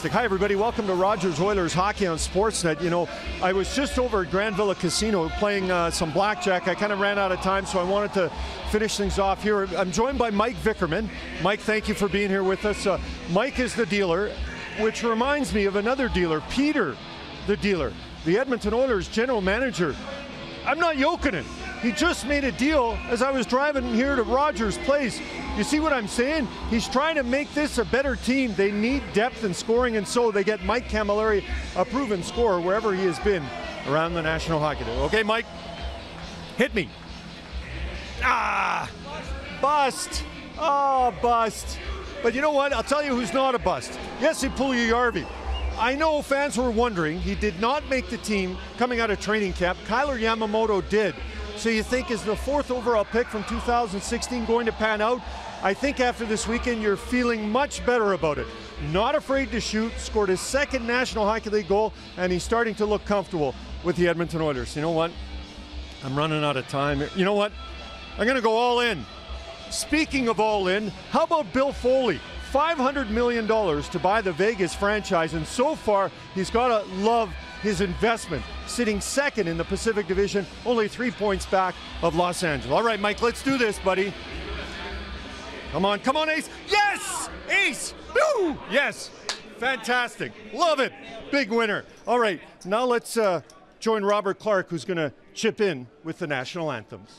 Hi, everybody. Welcome to Rogers Oilers Hockey on Sportsnet. You know, I was just over at Grand Villa Casino playing uh, some blackjack. I kind of ran out of time, so I wanted to finish things off here. I'm joined by Mike Vickerman. Mike, thank you for being here with us. Uh, Mike is the dealer, which reminds me of another dealer, Peter, the dealer, the Edmonton Oilers general manager. I'm not yoking it. He just made a deal as I was driving here to Rogers Place. You see what I'm saying? He's trying to make this a better team. They need depth and scoring, and so they get Mike Cammalleri, a proven scorer wherever he has been around the National Hockey League. Okay, Mike, hit me. Ah, bust. Oh, bust. But you know what? I'll tell you who's not a bust. Jesse Puljujarvi. I know fans were wondering. He did not make the team coming out of training camp. Kailer Yamamoto did. So you think is the fourth overall pick from 2016 going to pan out? I think after this weekend you're feeling much better about it. Not afraid to shoot, scored his second National Hockey League goal, and he's starting to look comfortable with the Edmonton Oilers. You know what? I'm running out of time. You know what? I'm going to go all in. Speaking of all in, how about Bill Foley? $500 million to buy the Vegas franchise, and so far he's got to love his investment, sitting second in the Pacific Division, only three points back of Los Angeles. All right, Mike, let's do this, buddy. Come on, come on, Ace. Yes! Ace! Woo! Yes! Fantastic. Love it. Big winner. All right, now let's uh, join Robert Clark, who's going to chip in with the national anthems.